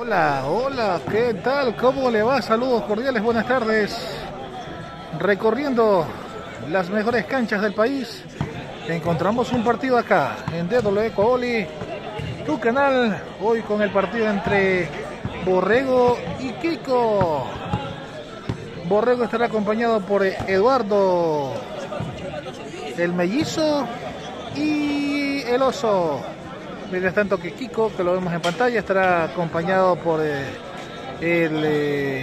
Hola, hola, ¿qué tal? ¿Cómo le va? Saludos cordiales, buenas tardes. Recorriendo las mejores canchas del país, encontramos un partido acá en DW Cooli, tu canal, hoy con el partido entre Borrego y Kiko. Borrego estará acompañado por Eduardo, el mellizo y el oso. Mientras tanto que Kiko, que lo vemos en pantalla, estará acompañado por eh, el, eh,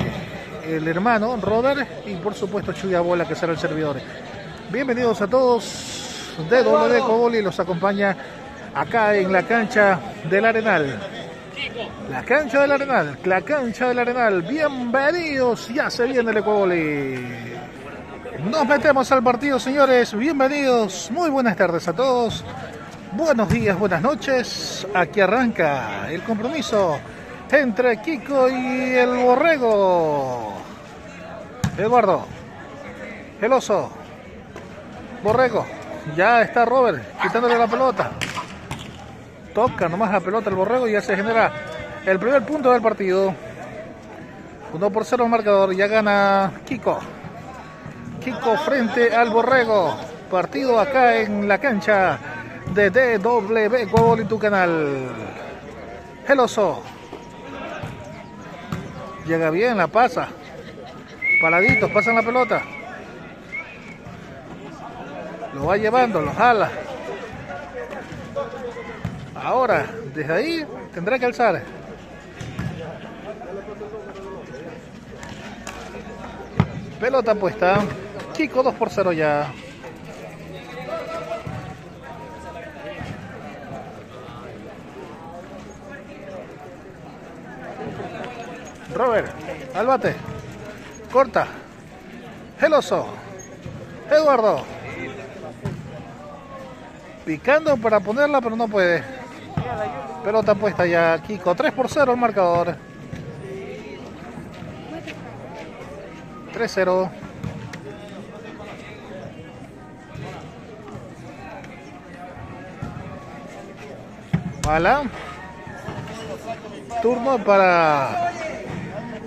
el, hermano Robert y por supuesto Chuya Bola, que será el servidor. Bienvenidos a todos de W Coboli, los acompaña acá en la cancha del Arenal. La cancha del Arenal, la cancha del Arenal. Bienvenidos, ya se viene el Ecoboli. Nos metemos al partido, señores. Bienvenidos, muy buenas tardes a todos. Buenos días, buenas noches. Aquí arranca el compromiso entre Kiko y el Borrego. Eduardo, el oso, Borrego. Ya está Robert quitándole la pelota. Toca nomás la pelota el Borrego y ya se genera el primer punto del partido. 1 por 0 el marcador. Ya gana Kiko. Kiko frente al Borrego. Partido acá en la cancha de DW Global en tu canal. El oso. Llega bien, la pasa. Paraditos, pasan la pelota. Lo va llevando, lo jala. Ahora, desde ahí tendrá que alzar. Pelota puesta. Kiko 2 por 0 ya. Robert, al bate. Corta. El oso. Eduardo. Picando para ponerla, pero no puede. Pelota puesta ya. Kiko. 3 por 0 el marcador. 3-0. Mala. Turno para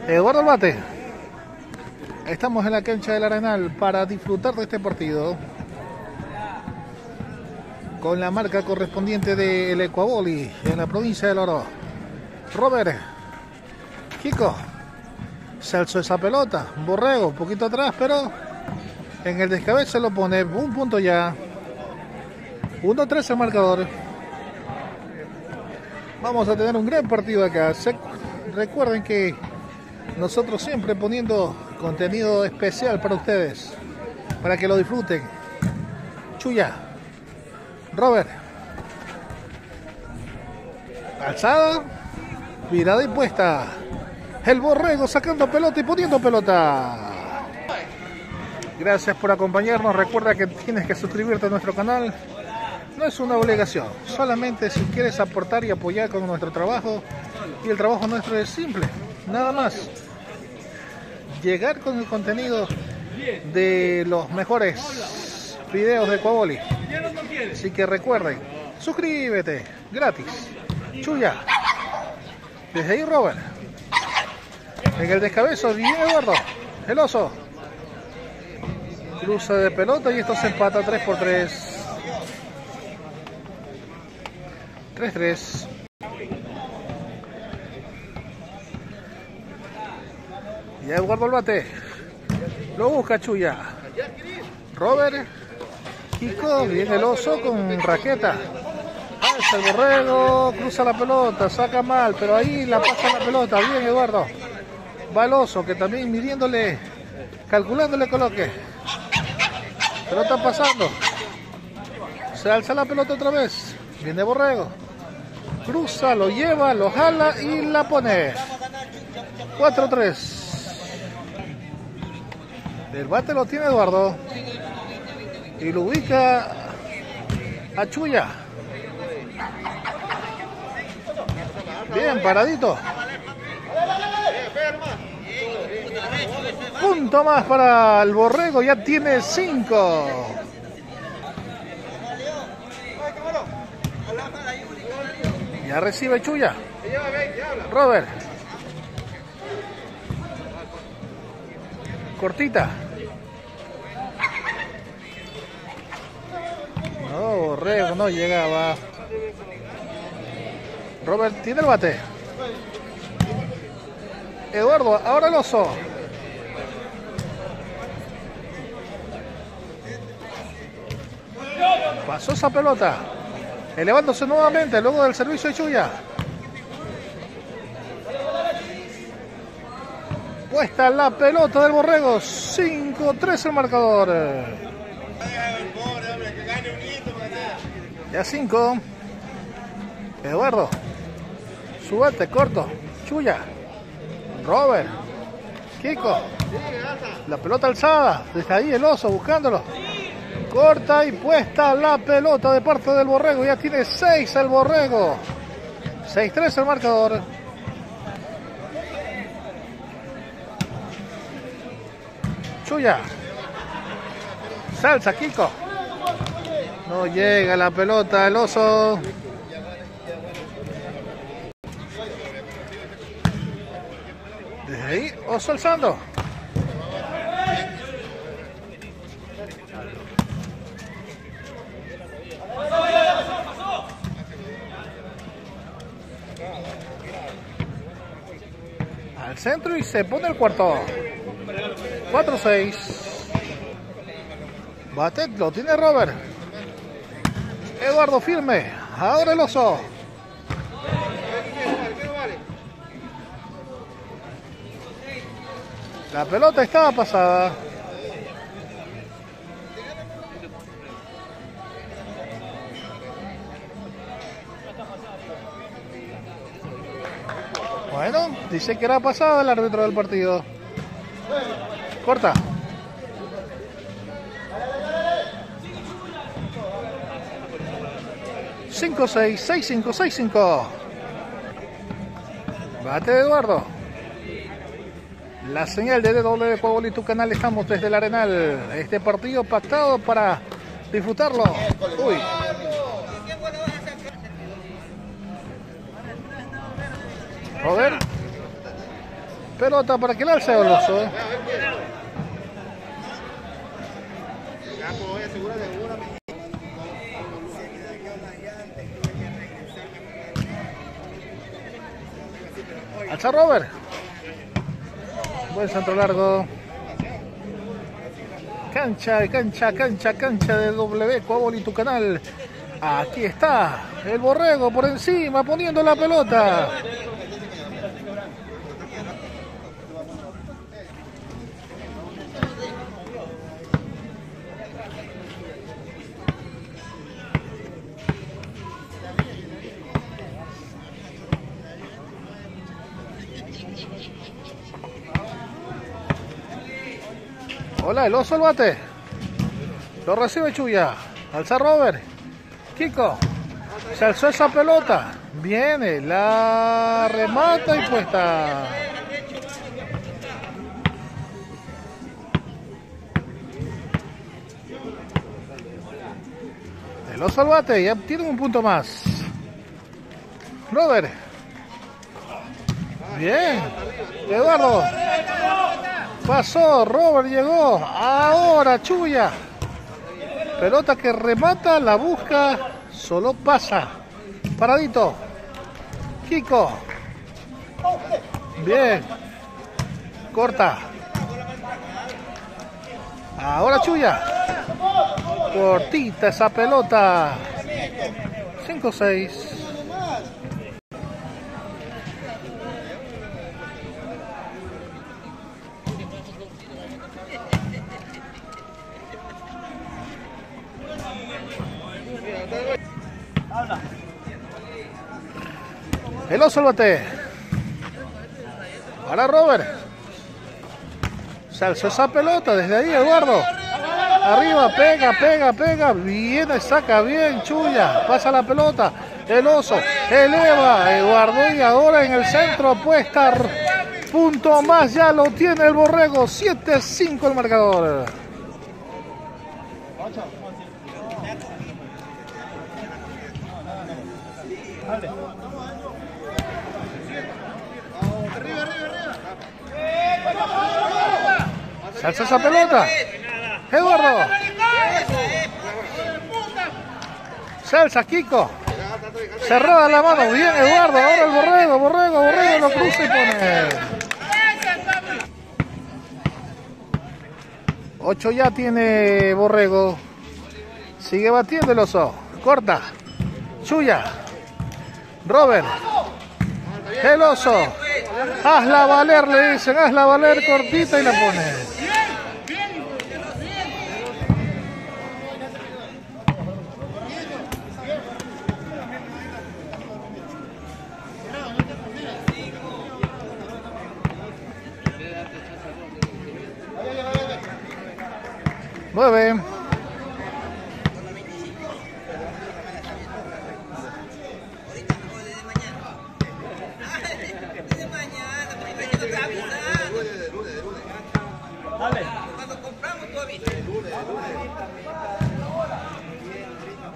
Eduardo Bate. Estamos en la cancha del Arenal para disfrutar de este partido. Con la marca correspondiente del Ecuaboli en la provincia del Oro. Robert. Kiko. Se alzó esa pelota. Borrego, un poquito atrás, pero en el descabezo lo pone. Un punto ya. 1-3 el marcador. Vamos a tener un gran partido acá. Recuerden que nosotros siempre poniendo contenido especial para ustedes, para que lo disfruten. Chuya, Robert, alzada, mirada y puesta. El borrego sacando pelota y poniendo pelota. Gracias por acompañarnos. Recuerda que tienes que suscribirte a nuestro canal. No es una obligación, solamente si quieres aportar y apoyar con nuestro trabajo. Y el trabajo nuestro es simple, nada más. Llegar con el contenido de los mejores videos de Coaboli. Así que recuerden, suscríbete, gratis. Chuya. Desde ahí Robert. En el descabezo, bien Eduardo. El oso. Cruza de pelota y esto se empata 3 por 3. 3-3. Y Eduardo el bate. Lo busca Chuya. Robert. Kiko. Viene el oso con raqueta. Alza el borrego. Cruza la pelota. Saca mal. Pero ahí la pasa la pelota. Bien Eduardo. Va el oso que también midiéndole. Calculándole coloque. Pelota pasando. Se alza la pelota otra vez. Viene Borrego. Cruza, lo lleva, lo jala y la pone. 4-3. El bate lo tiene Eduardo. Y lo ubica a Chuya. Bien, paradito. Punto más para el Borrego, ya tiene cinco. Ya recibe Chuya. Robert. Cortita. No, Borrego no llegaba. Robert tiene el bate. Eduardo, ahora el oso. Pasó esa pelota. Elevándose nuevamente luego del servicio de Chuya. Puesta la pelota del Borrego. 5-3 el marcador. Ya 5. Eduardo. Subate, corto. Chuya. Robert. Kiko. La pelota alzada. Desde ahí el oso buscándolo. Corta y puesta la pelota de parte del Borrego. Ya tiene 6 el Borrego. 6-3 el marcador. Chuya. Salsa, Kiko. No llega la pelota, el oso. Desde ahí, oso alzando. Al centro y se pone el cuarto. 4-6. Bate, lo tiene Robert. Eduardo firme. Ahora el oso. La pelota estaba pasada. Bueno, dice que era pasada el árbitro del partido. Corta. Cinco, seis, seis, cinco, seis, cinco. Bate Eduardo. La señal de DW Pueblo y tu canal. Estamos desde el Arenal. Este partido pactado para disfrutarlo. Uy. Robert. Pelota para que el alce el oso. Alza Robert. Buen centro largo. Cancha, cancha, cancha, cancha de W Coabol y tu canal. Aquí está el borrego por encima poniendo la pelota. El oso el bate. Lo recibe Chuya. Alza Robert. Kiko. Se alzó esa pelota. Viene, la remata y puesta. El oso al bate. Ya tienen un punto más. Robert. Bien. Eduardo. Pasó, Robert llegó. Ahora Chuya. Pelota que remata, la busca, solo pasa. Paradito. Kiko. Bien. Corta. Ahora Chuya. Cortita esa pelota. 5-6. El oso el bate. Para Robert. Se alzó esa pelota desde ahí, Eduardo. Arriba, pega, pega, pega. Viene, saca bien, Chuya. Pasa la pelota. El oso eleva. Eduardo y ahora en el centro puesta. Punto más, ya lo tiene el borrego. 7-5 el marcador. Salsa esa pelota. Eduardo. Salsa Kiko. Cerrada la mano. Bien Eduardo. Ahora el borrego. Borrego. Borrego lo cruza y pone. 8 ya tiene Borrego. Sigue batiendo el oso. Corta. Chuya. Robert. El oso. Hazla valer, le dicen. Hazla valer cortita y la pone. Nueve.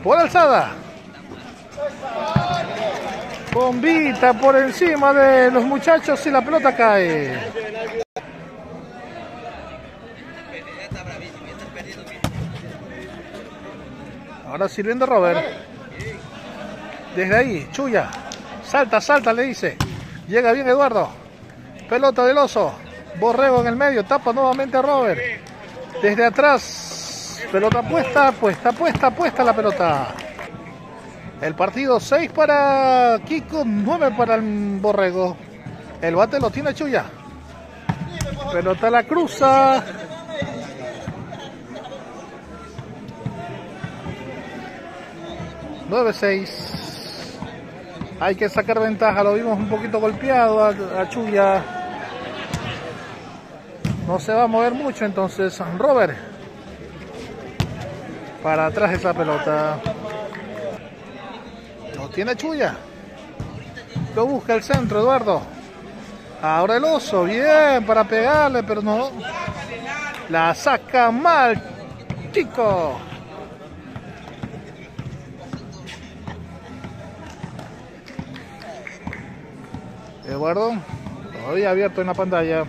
Por alzada. Bombita por encima de los muchachos y la pelota cae. Ahora sirviendo Robert. Desde ahí, Chuya. Salta, salta, le dice. Llega bien Eduardo. Pelota del oso. Borrego en el medio. Tapa nuevamente a Robert. Desde atrás. Pelota puesta, puesta, puesta, puesta la pelota. El partido 6 para Kiko, 9 para el Borrego. El bate lo tiene Chuya. Pelota la cruza. ...9-6... Hay que sacar ventaja, lo vimos un poquito golpeado a, Chuya. No se va a mover mucho, entonces Robert. Para atrás esa pelota. Lo tiene Chuya. Lo busca el centro, Eduardo. Ahora el oso, bien para pegarle, pero no. La saca mal, chico. Eduardo, todavía abierto en la pantalla.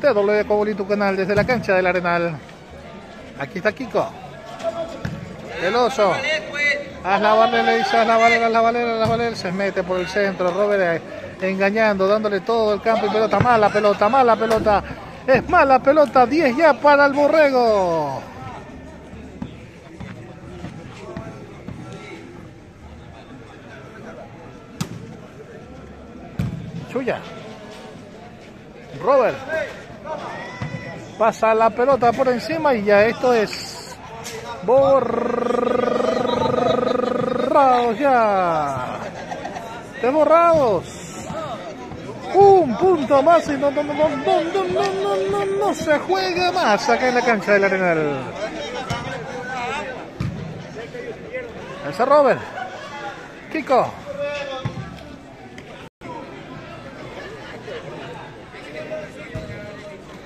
TW Coboli tu canal desde la cancha del Arenal. Aquí está Kiko. El oso. Haz la valera, haz la valera, haz la valera, haz la valera. Se mete por el centro. Robert engañando, dándole todo el campo y pelota. Mala pelota, mala pelota. Es mala pelota. 10 ya para el borrego. Chuya. Robert. Pasa la pelota por encima y ya esto es borrados ya. De borrados. Un punto más y no, no, no, no, no, no, no, no se juega más acá en la cancha del Arenal. Ese Robert. Kiko.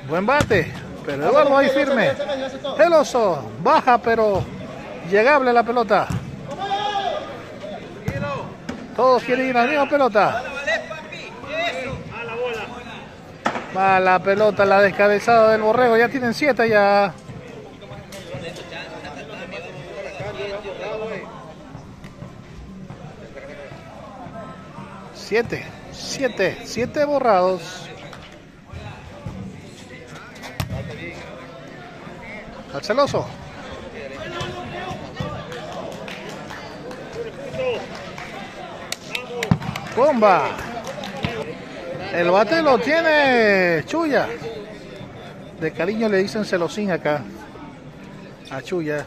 Buen bate, pero Eduardo ahí firme. El oso baja, pero llegable la pelota. Todos quieren ir a la pelota. Mala pelota, la descabezada del borrego. Ya tienen siete ya. Siete, siete, siete borrados. Al celoso. Bomba. El bate lo tiene Chuya. De cariño le dicen celosín acá. A Chuya.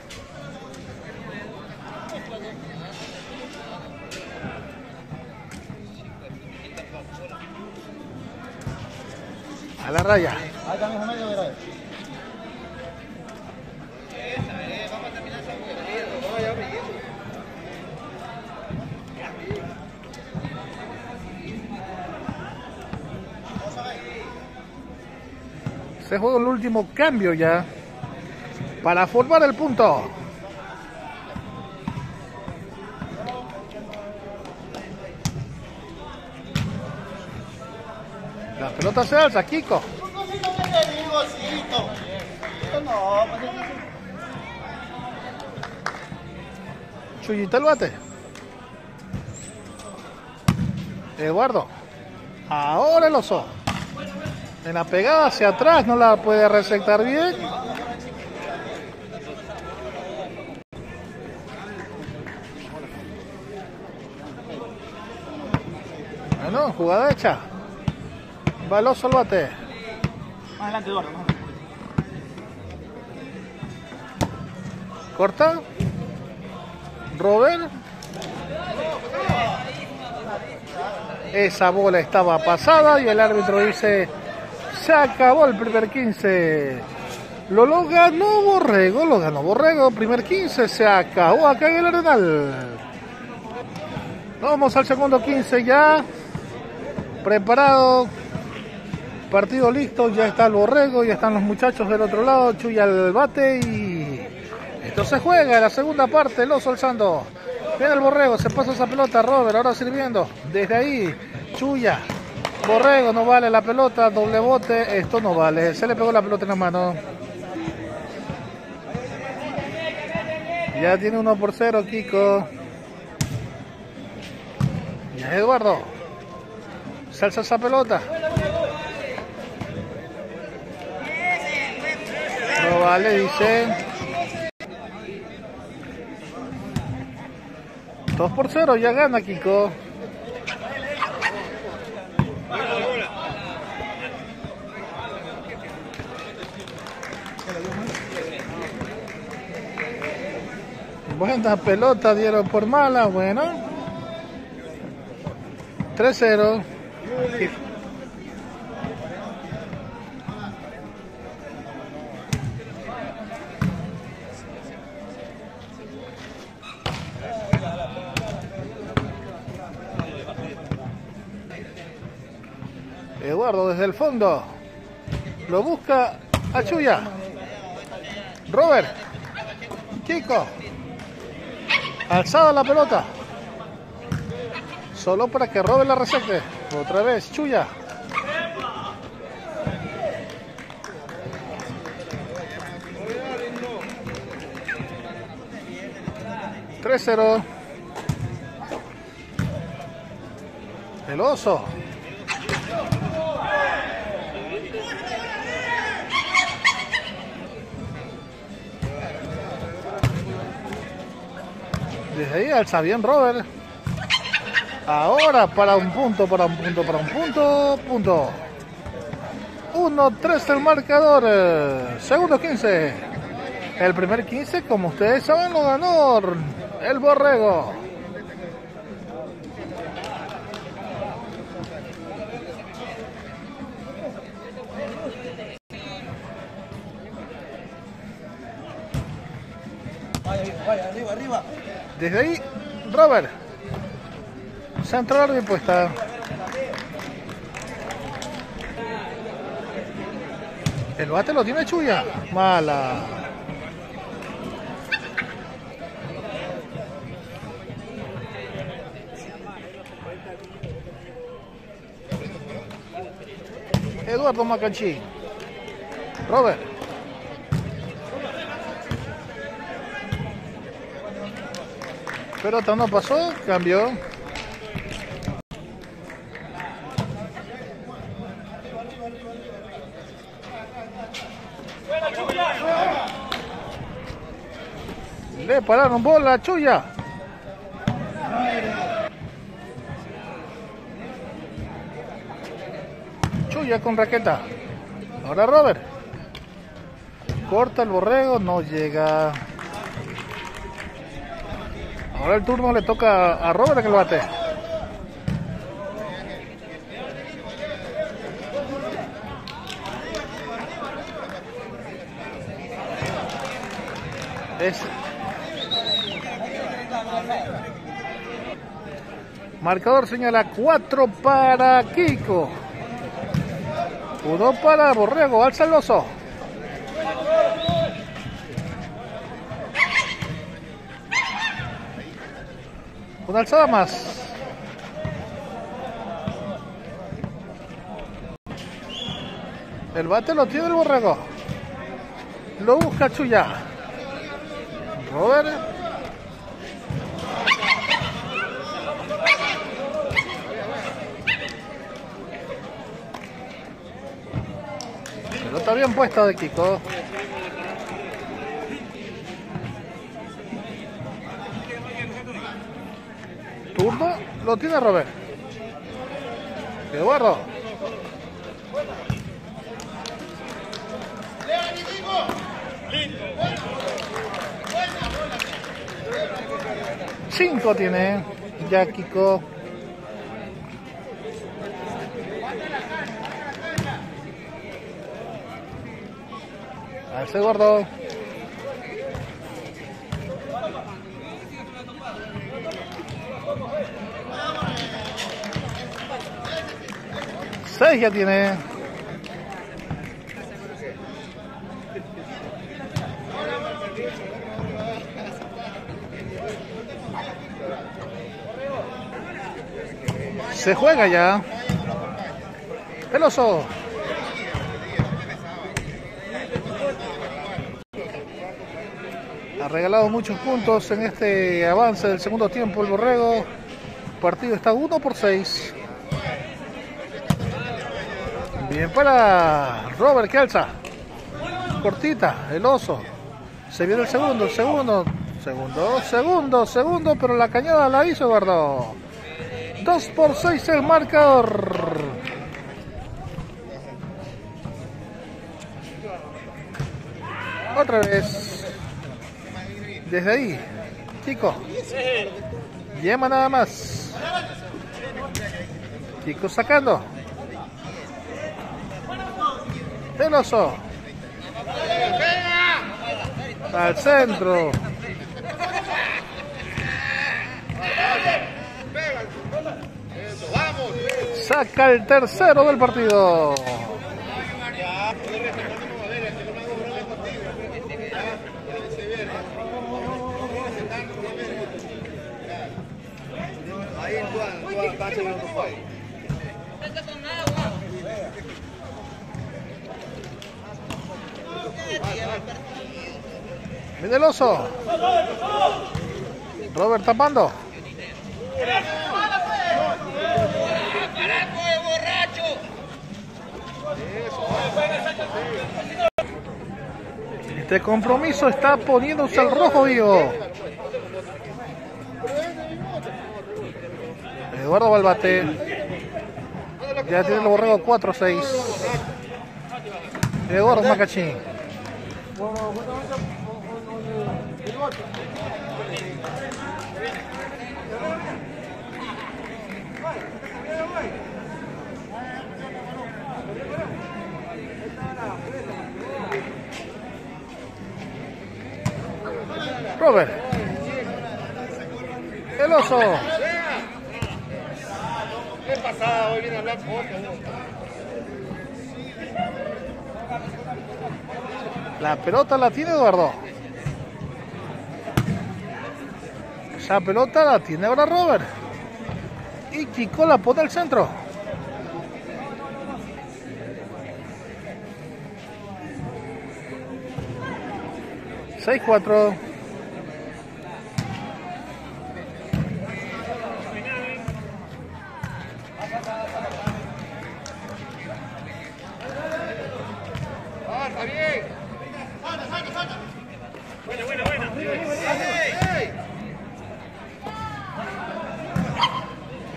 A la raya. Se juega el último cambio ya para formar el punto. La pelota se alza, Kiko. Chuyita el bate. Eduardo. Ahora el oso. En la pegada hacia atrás no la puede receptar bien. Bueno, jugada hecha. Va el oso al bate. Más adelante, Eduardo. más adelante. Corta. Robert. Esa bola estaba pasada y el árbitro dice, se acabó el primer 15. Lo, lo ganó Borrego, lo ganó Borrego, primer 15, se acabó acá en el Arenal. Vamos al segundo 15 ya, preparado, partido listo, ya está el Borrego, ya están los muchachos del otro lado, Chuya al bate y esto se juega la segunda parte, el oso alzando. Viene el Borrego, se pasa esa pelota, Robert, ahora sirviendo. Desde ahí, Chuya. Borrego, no vale la pelota, doble bote, esto no vale. Se le pegó la pelota en la mano. Ya tiene uno por cero, Kiko. Ya Eduardo. Salsa esa pelota. Vale, dice. 2 por 0, ya gana Kiko. Buena pelota dieron por mala, bueno. 3-0. Desde el fondo. Lo busca a Chuya. Robert. Kiko. Alzada la pelota. Solo para que Robert la recete. Otra vez Chuya. Tres cero. El oso. Desde ahí alza bien Robert. Ahora para un punto, para un punto, para un punto, punto. 1-3 el marcador. Segundo 15. El primer 15, como ustedes saben, lo ganó el Borrego. Desde ahí, Robert. Central bien puesta. El bate lo tiene Chuya. Mala. Eduardo Macanchi. Robert. Pelota no pasó, cambió. Le pararon bola, chuya. Chuya con raqueta. Ahora Robert. Corta el borrego, no llega. Ahora el turno le toca a Robert que lo bate. Es Marcador señala 4 para Kiko. 1 para Borrego, alza el oso. Una alzada más. El bate lo tiene el borrego. Lo busca Chuya. Robert. Pelota bien puesta de Kiko. Lo tiene Robert. Eduardo. Cinco tiene ya Kiko. Alce gordo. Seis ya tiene. Se juega ya. El oso. Ha regalado muchos puntos en este avance del segundo tiempo el Borrego. El partido está 1 por 6. Bien para Robert Kelsa. Cortita, el oso. Se viene el segundo, el segundo. Segundo, segundo, segundo, pero la cañada la hizo Eduardo. 2 por 6 el marcador. Otra vez. Desde ahí. Chico. Yema nada más. Chico sacando. El oso. Al centro. Saca el tercero del partido. Viene el oso. Robert tapando. Este compromiso está poniéndose al rojo vivo. Eduardo Balbate. Ya tiene el borrego 4-6. Eduardo Macachín. Robert. El oso. ¿Qué pasada? Hoy viene a hablar. La pelota la tiene Eduardo. Esa pelota la tiene ahora Robert. Y Kiko la pone al centro. Seis cuatro. Ah, está bien.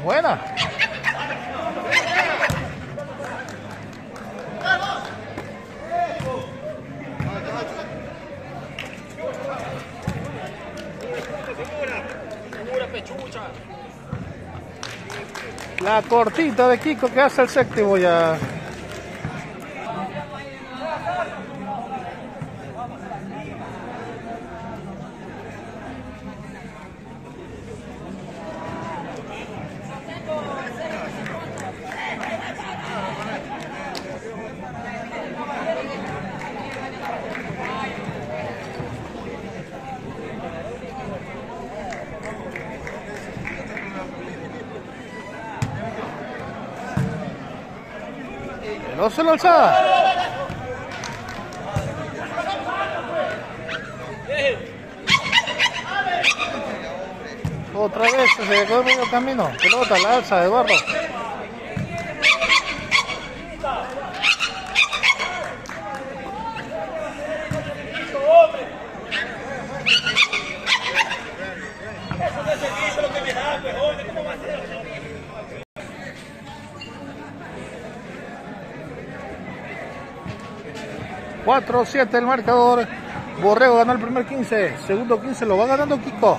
Buena. La cortita de Kiko que hace el séptimo ya. No se lo alzada. Otra vez se quedó el medio camino. Pelota, la alza, Eduardo. Cuatro, siete el marcador. Borrego ganó el primer 15. Segundo 15 lo va ganando Kiko.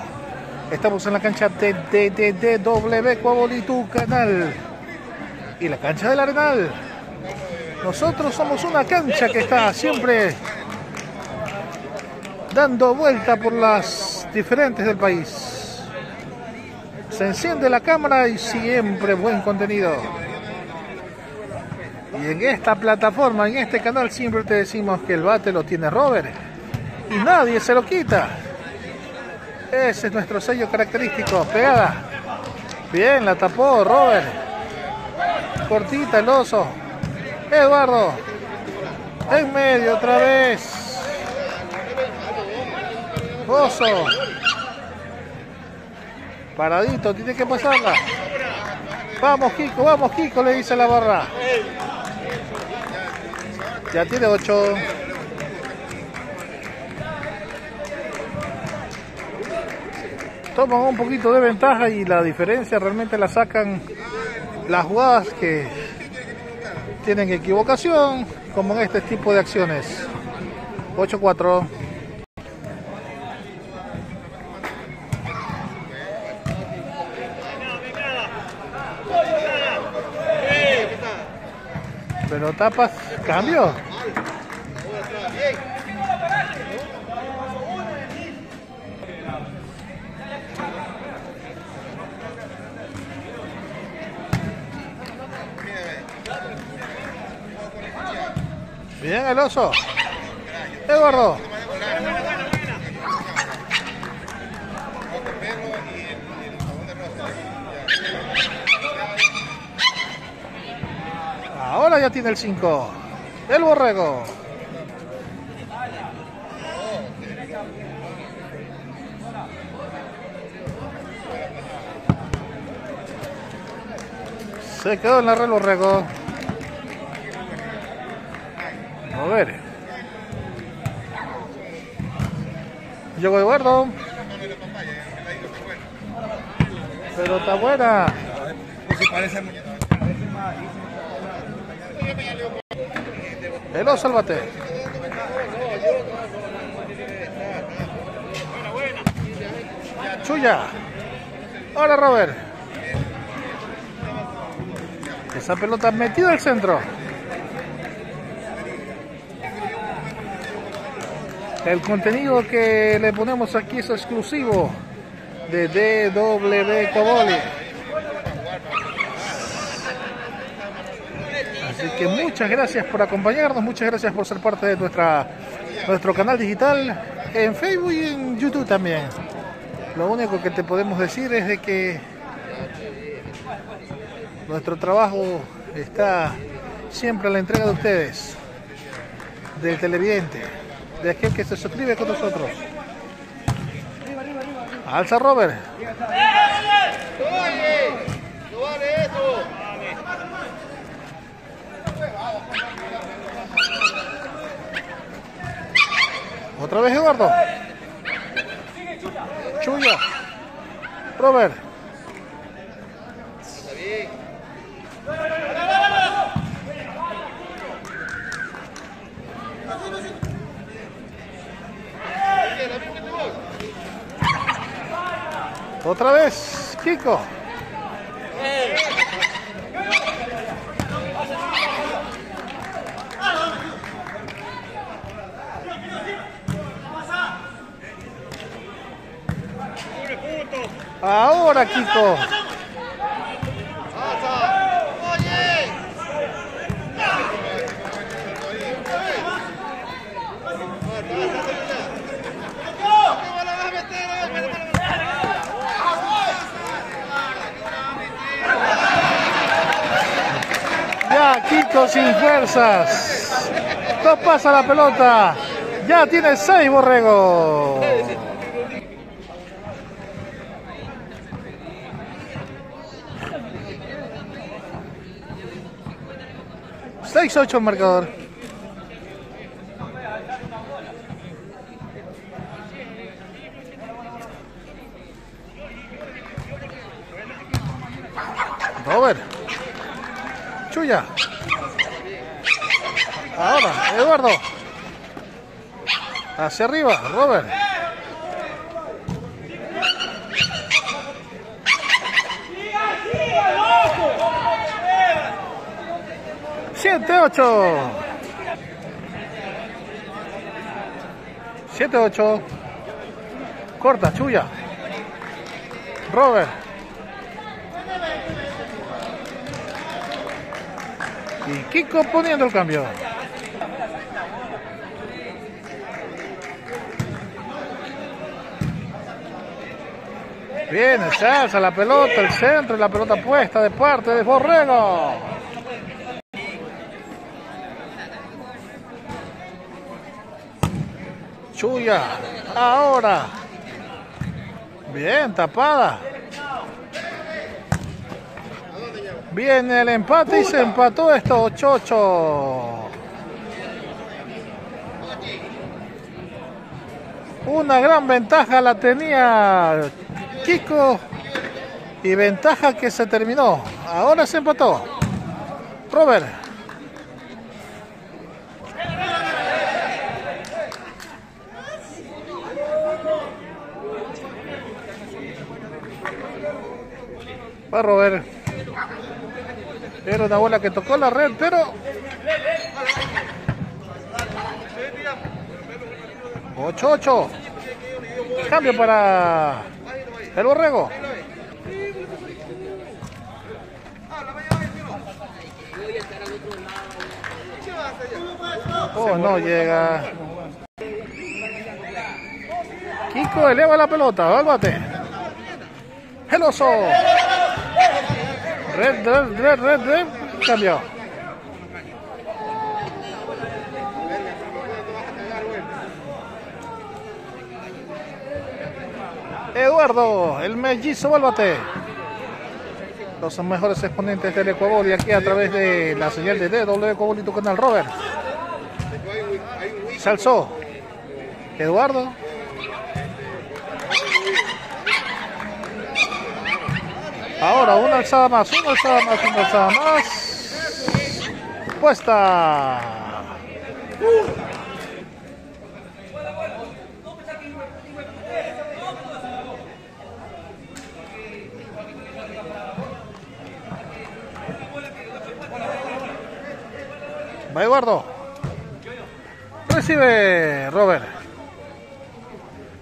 Estamos en la cancha de DDDW Coabolitu Canal. Y la cancha del Arenal. Nosotros somos una cancha que está siempre dando vuelta por las diferentes del país. Se enciende la cámara y siempre buen contenido. Y en esta plataforma, en este canal, siempre te decimos que el bate lo tiene Robert. Y nadie se lo quita. Ese es nuestro sello característico. Pegada. Bien, la tapó Robert. Cortita el oso. Eduardo. En medio otra vez. Oso. Paradito, tiene que pasarla. Vamos, Kiko, vamos, Kiko, le dice la barra. Ya tiene 8. Toman un poquito de ventaja y la diferencia realmente la sacan las jugadas que tienen equivocación, como en este tipo de acciones. 8-4. Pero tapas, cambio. Bien el oso. Eduardo. Ahora ya tiene el 5. El borrego. Se quedó en la red borrego. A ver. Llegó Eduardo. Pero está buena. El oso al bate. Chuya. Ahora Robert. Esa pelota metida al centro. El contenido que le ponemos aquí es exclusivo de DW Coboli. Así que muchas gracias por acompañarnos, muchas gracias por ser parte de nuestra, nuestro canal digital en Facebook y en YouTube también. Lo único que te podemos decir es de que nuestro trabajo está siempre a la entrega de ustedes, del televidente, de aquel que se suscribe con nosotros. Alza Robert. Otra vez Eduardo. Chuya. Robert. Otra vez, Kiko. Ahora, Kiko. Ya, Kiko sin fuerzas. No pasa la pelota. Ya tiene seis, Borrego. 6-8 el marcador. Robert. Chuya. Ahora, Eduardo. Hacia arriba, Robert. Siete, ocho. Siete, ocho. Corta, Chuya. Robert. Y Kiko poniendo el cambio. Viene, se alza la pelota, el centro y la pelota puesta de parte de Borrego. Chuya, ahora. Bien, tapada. Viene el empate y se empató esto, 8-8. Una gran ventaja la tenía Kiko y ventaja que se terminó. Ahora se empató. Robert. Va. Era una bola que tocó la red, pero. Ocho, ocho. Cambio para el borrego. Oh, no llega. Kiko eleva la pelota, bate. El oso. Red, red, red, red, red. Cambio. Eduardo, el mellizo Bálbate. Los mejores exponentes del Ecuador y aquí a través de la señal de DW Ecuador y tu canal Robert. Se alzó. Eduardo. Ahora una alzada más, una alzada más, una alzada más. Puesta. Va Eduardo. Recibe Robert.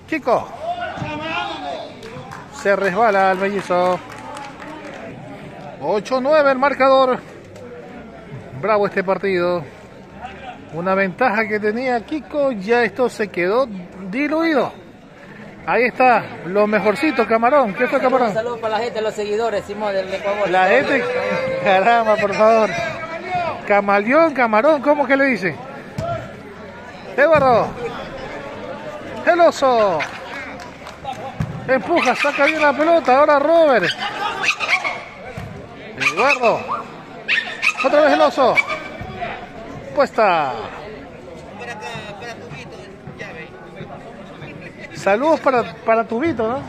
Kiko. Se resbala el mellizo. 8-9 el marcador. Bravo este partido. Una ventaja que tenía Kiko. Ya esto se quedó diluido. Ahí está, lo mejorcito, Camarón. ¿Qué fue Camarón? Un saludo para la gente, los seguidores, Simón del Ecuador. La gente, caramba, por favor. Camaleón, camarón, ¿cómo que le dice? Eduardo. El oso. Empuja, saca bien la pelota. Ahora Robert. Eduardo. Otra vez el oso. Puesta. Saludos para, para Tubito, ¿no?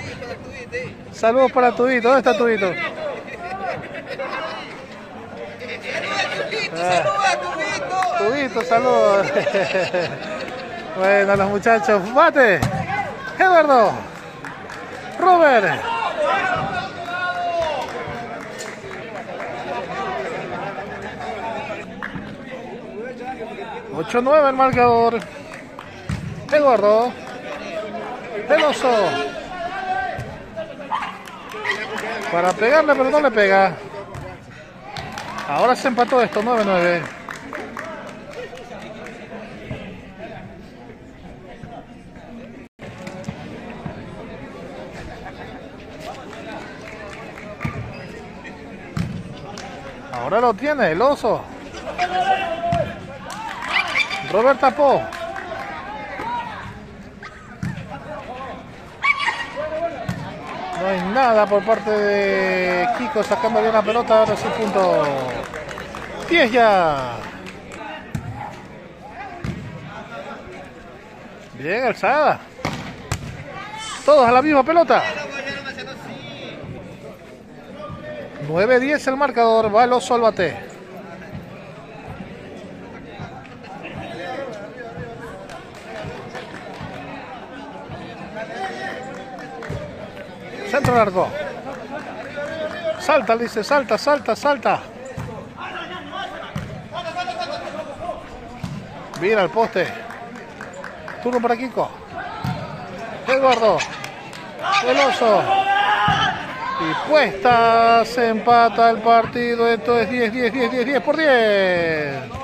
Saludos para Tubito. ¿Dónde está Tubito? Tubito, saludos. bueno, los muchachos. Bate. Eduardo. Robert. Ocho nueve el marcador. Eduardo. El oso. Para pegarle, pero no le pega. Ahora se empató esto, 9-9. Ahora lo tiene el oso. Robert tapó. No hay nada por parte de Kiko sacando bien la pelota. Ahora sí, punto 10 ya. Bien alzada. Todos a la misma pelota. 9-10 el marcador. Va el oso al bate. Centro largo. Salta, dice, salta, salta, salta. Mira el poste. Turno para Kiko. Eduardo. El oso. Y puesta. Se empata el partido. Esto es 10, 10, 10, 10, 10 por 10.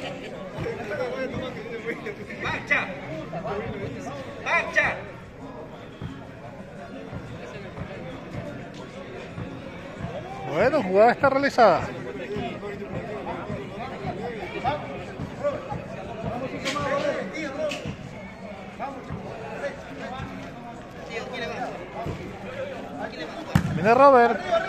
Bueno, jugada está realizada. Viene Robert.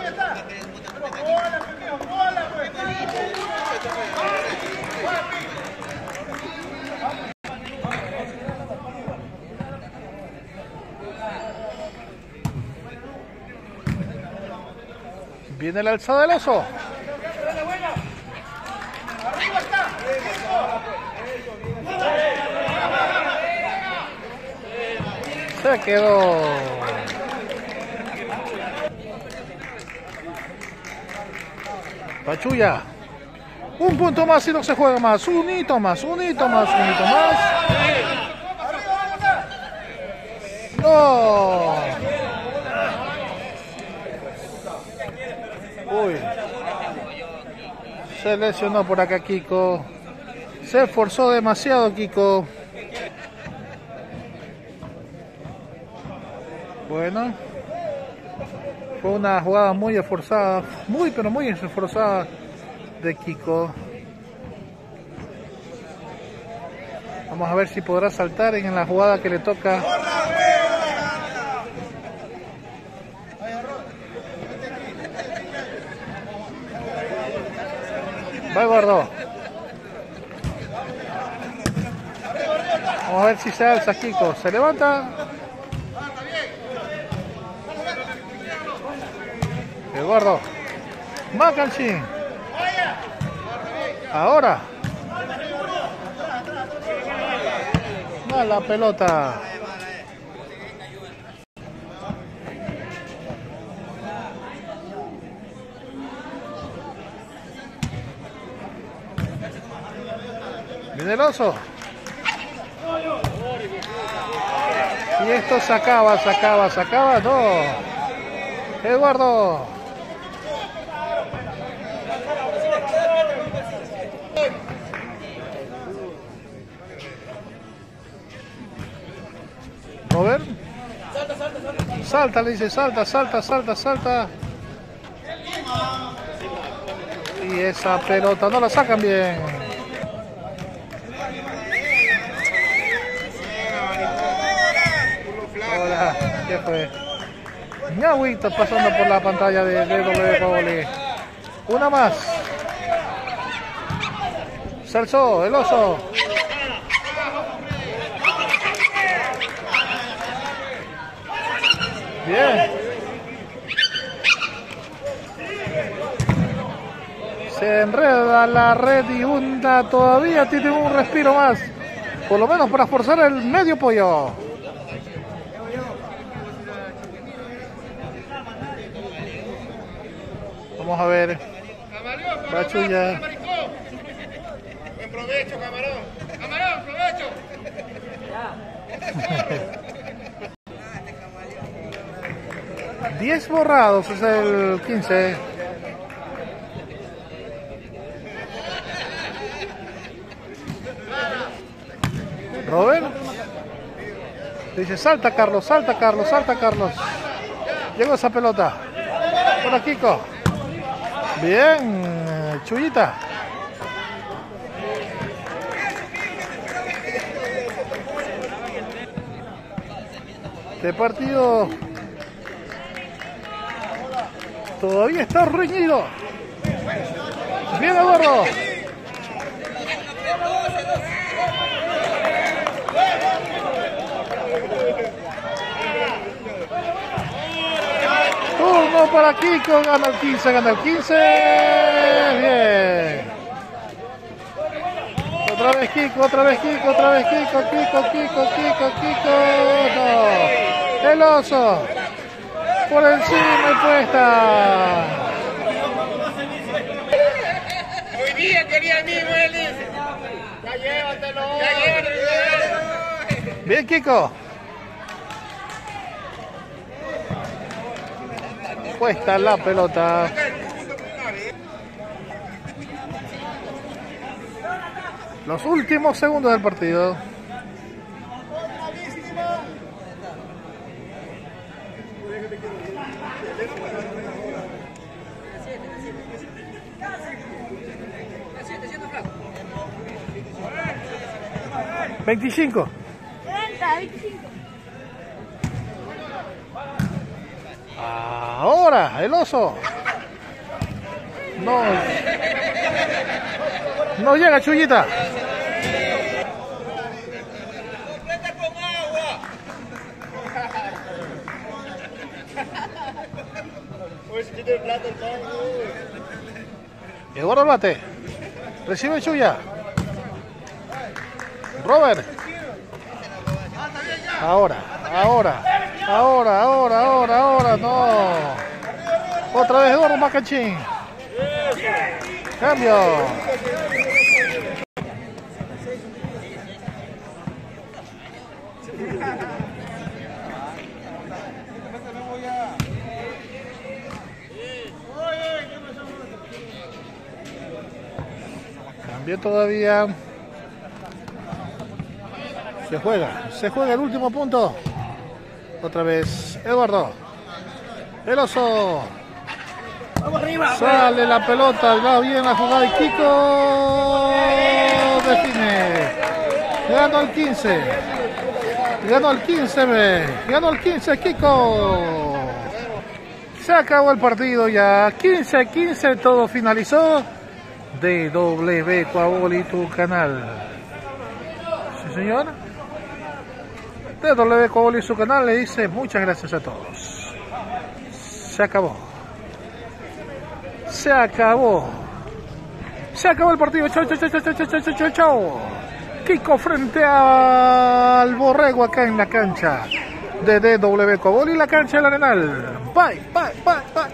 Viene la alzada del oso. Se quedó. Pachulla. Un punto más y no se juega más. Un hito más, un hito más, un hito más. No. Uy. Se lesionó por acá Kiko. Se esforzó demasiado Kiko. Bueno. Fue una jugada muy esforzada. Muy pero muy esforzada de Kiko. Vamos a ver si podrá saltar en la jugada que le toca. Va Eduardo. Vamos a ver si se alza Kiko. Se levanta. Eduardo. Macalchin. Ahora. Va la pelota. Viene el oso. Y esto se acaba, se acaba, se acaba. No. Eduardo. Robert. Salta, le dice, salta, salta, salta, salta. Y esa pelota no la sacan bien. ¿Qué fue? Ñahuito pasando por la pantalla de WWE. Una más. Celso, el oso. Bien. Se enreda la red y hunda todavía tiene un respiro más. Por lo menos para forzar el medio pollo. Vamos a ver. Pachulla. Buen provecho, camarón. Camarón, provecho. Diez borrados es el 15. Robert. Dice, salta Carlos, salta Carlos, salta Carlos. Llegó esa pelota. Para Kiko. Bien, Chuyita. Este partido todavía está reñido. Bien, Eduardo. Para Kiko, gana el 15, gana el 15. Bien. Otra vez Kiko, otra vez Kiko, otra vez Kiko, Kiko, Kiko, Kiko, Kiko. No. El oso. Por encima y puesta. Hoy día quería el mismo, él dice. Ya llévatelo. Ya llévatelo. Bien, Kiko. Puesta la pelota. Los últimos segundos del partido. Veinticinco. 30, 25. Ahora, el oso. No. No llega, Chuyita. Eduardo Bate. Recibe Chuya. Robert. Ahora, ahora, ahora, ahora, ahora, ahora, no. Otra vez Eduardo Macachín. Cambio. Cambio todavía. Se juega, se juega el último punto. Otra vez, Eduardo. El oso. Sale la pelota, va bien la jugada y Kiko define. Ganó el 15. Ganó el 15, ve. Ganó el 15, Kiko. Se acabó el partido ya. 15-15, todo finalizó. DW Coaboli, tu canal. Sí, señor. DW Coaboli, su canal, le dice muchas gracias a todos. Se acabó. Se acabó. Se acabó el partido. Chau, chau, chau, chau, chau, chau, chau, chau. Kiko frente al Borrego acá en la cancha de DW Cobol y la cancha del Arenal. Bye, bye, bye, bye.